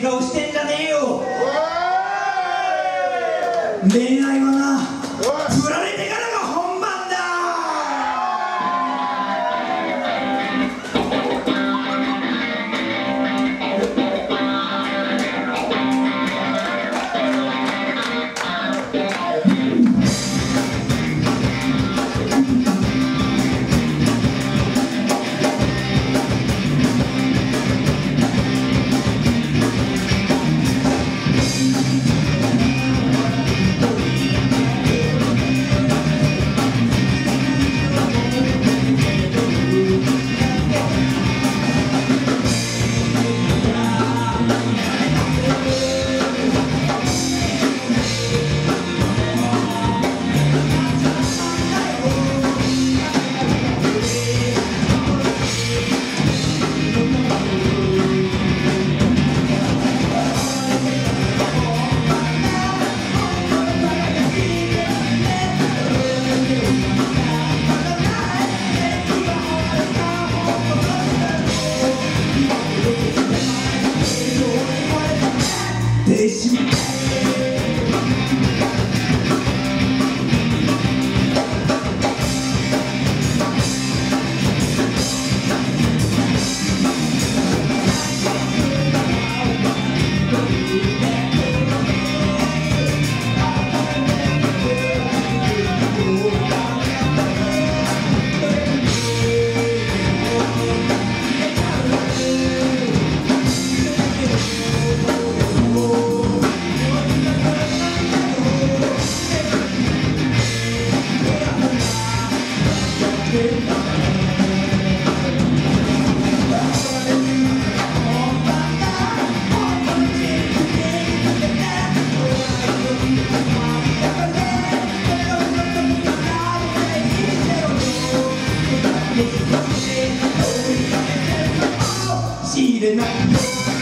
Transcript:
顔してんじゃねえよ。恋愛はな。did not.